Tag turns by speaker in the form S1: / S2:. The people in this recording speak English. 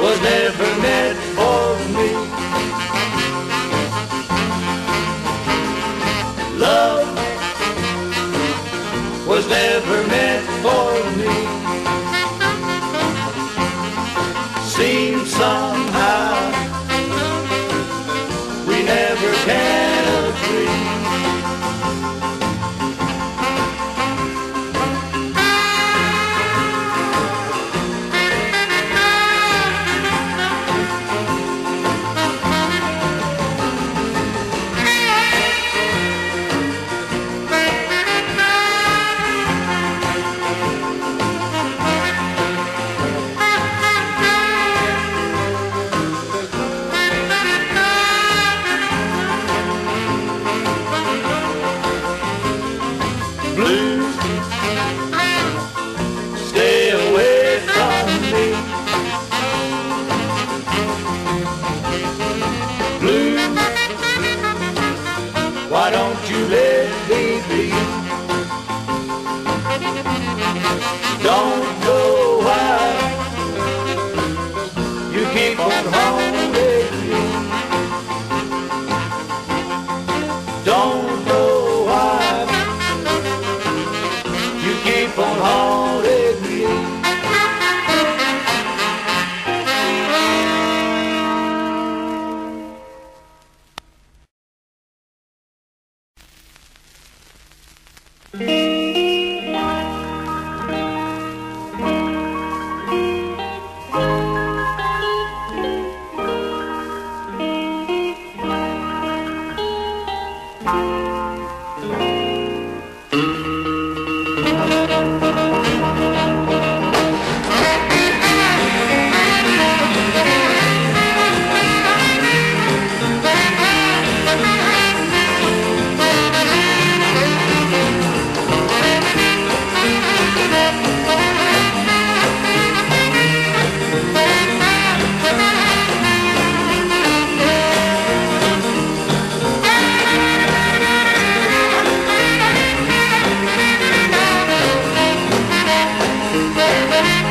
S1: was never meant for me. Love was never meant. blue. Música